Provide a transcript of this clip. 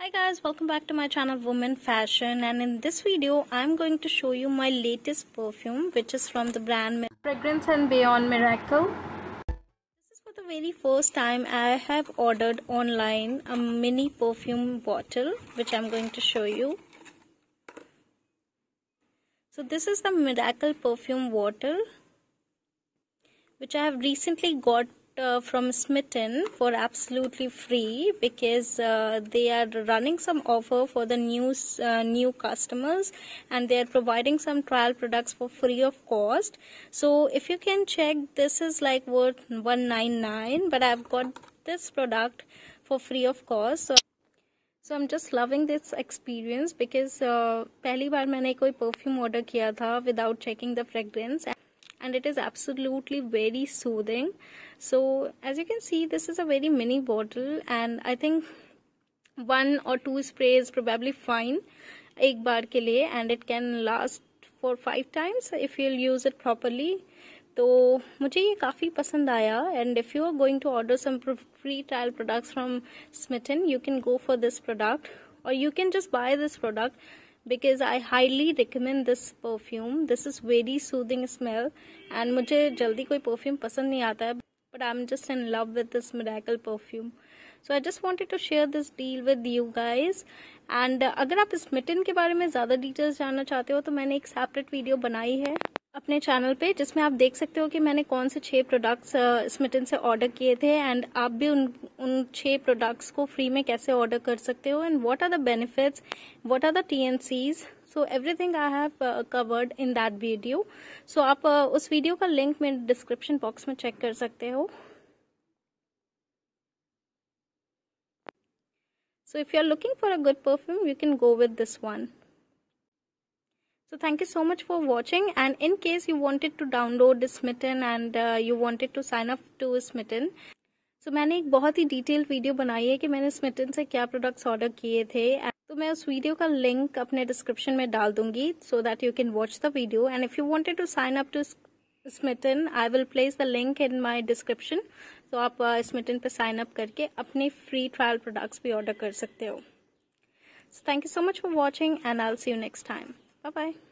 Hi guys, welcome back to my channel woman Fashion and in this video I'm going to show you my latest perfume which is from the brand Fragrance and Beyond Miracle. This is for the very first time I have ordered online a mini perfume bottle which I'm going to show you. So this is the Miracle perfume bottle which I have recently got uh, from Smytten for absolutely free because uh, they are running some offer for the new uh, new customers and they are providing some trial products for free of cost. So if you can check, this is like worth 199, but I've got this product for free of cost. So I'm just loving this experience because because पहली बार मैंने कोई perfume order किया था without checking and it is absolutely very soothing. So as you can see this is a very mini bottle and i think one or two sprays probably fine ek bar ke liye and it can last for five times if you'll use it properly. so mujhe ye kafi pasand aaya and if you are going to order some free trial products from Smytten you can go for this product or you can just buy this product. Because I highly recommend this perfume this is very soothing smell and मुझे जल्दी कोई perfume पसंद नहीं आता है but I am just in love with this miracle perfume so I just wanted to share this deal with you guys and अगर आप इस मिटिन के बारे में ज़्यादा डिटेल्स जानना चाहते हो तो मैंने एक सेपरेट वीडियो बनाई है। अपने चैनल पे जिसमें आप देख सकते हो कि मैंने कौन से छह प्रोडक्ट्स स्मिटन से ऑर्डर किए थे एंड आप भी उन उन छह प्रोडक्ट्स को फ्री में कैसे ऑर्डर कर सकते हो and what are the benefits what are the TnCs so everything I have covered in that video so आप uh, उस वीडियो का लिंक मैं डिस्क्रिप्शन बॉक्स में चेक कर सकते हो. So if you're looking for a good perfume, you can go with this one. So thank you so much for watching. And in case you wanted to download smitten and uh, you wanted to sign up to smitten so मैंने एक बहुत ही detail video बनाई है कि मैंने Smitten से क्या products order किए थे। तो मैं उस वीडियो का लिंक अपने डिस्क्रिप्शन में डाल दूँगी so that you can watch the video and if you wanted to sign up to Smitten I will place the link in my description तो आप स्मिटन पर साइन अप करके अपने फ्री ट्रायल प्रोडक्ट्स भी order कर सकते हो। So thank you so much for watching and i'll see you next time. Bye bye.